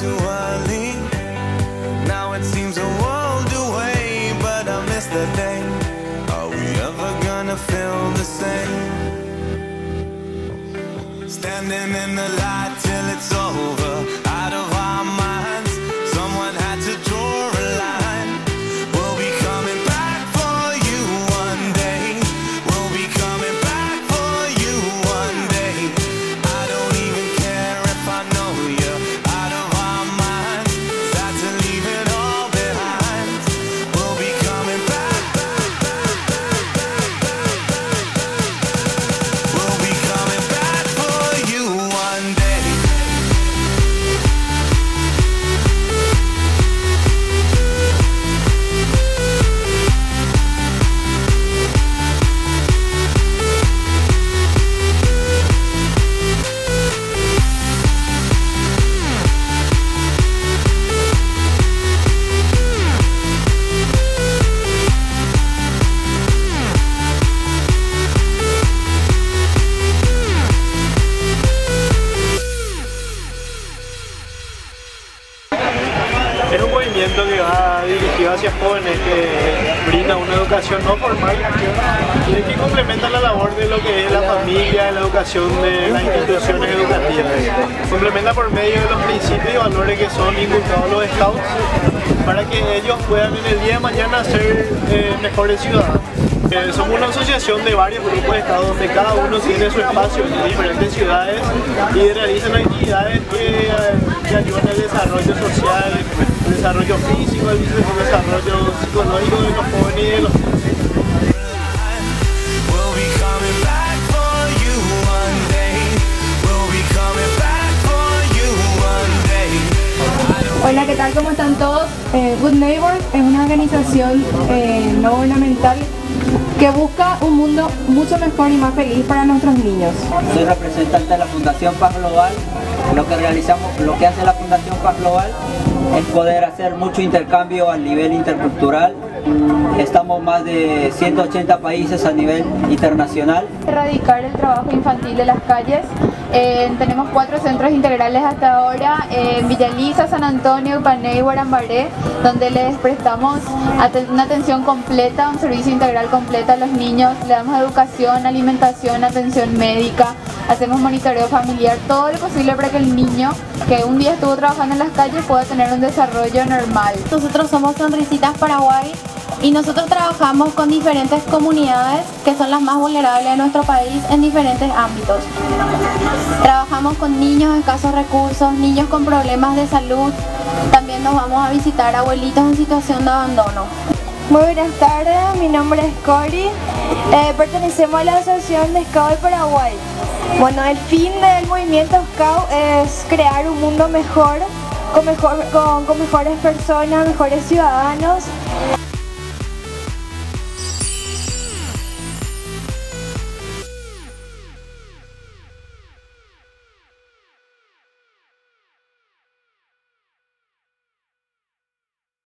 too early. Now it seems a world away, but I miss the day. Are we ever gonna feel the same? Standing in the light till it's over. Es un movimiento que va dirigido hacia jóvenes que brinda una educación no formal y que complementa la labor de lo que es la familia, la educación de las instituciones educativas. Complementa por medio de los principios y valores que son inculcados los scouts para que ellos puedan en el día de mañana ser eh, mejores ciudadanos. Eh, somos una asociación de varios grupos de estados donde cada uno tiene su espacio en diferentes ciudades y realizan actividades que, eh, que ayudan al desarrollo social, el desarrollo físico, el desarrollo psicológico de los jóvenes y de los. Hola, ¿qué tal? ¿Cómo están todos? Eh, Good Neighbors es una organización eh, no gubernamental que busca un mundo mucho mejor y más feliz para nuestros niños. Soy representante de la Fundación Paz Global. Lo que realizamos, lo que hace la Fundación Paz Global es poder hacer mucho intercambio a nivel intercultural. Estamos más de 180 países a nivel internacional. Erradicar el trabajo infantil de las calles. Eh, tenemos cuatro centros integrales hasta ahora en Villa Elisa, San Antonio, Panay y Guarambaré, donde les prestamos una atención completa, un servicio integral completo a los niños. Le damos educación, alimentación, atención médica, hacemos monitoreo familiar, todo lo posible para que el niño que un día estuvo trabajando en las calles pueda tener un desarrollo normal. Nosotros somos Sonrisitas Paraguay y nosotros trabajamos con diferentes comunidades que son las más vulnerables de nuestro país en diferentes ámbitos. Trabajamos con niños de escasos recursos, niños con problemas de salud. También nos vamos a visitar abuelitos en situación de abandono. Muy buenas tardes, mi nombre es Cori, Eh, pertenecemos a la Asociación de Scout Paraguay. Bueno, el fin del movimiento Scout es crear un mundo mejor, con, mejor, con, con mejores personas, mejores ciudadanos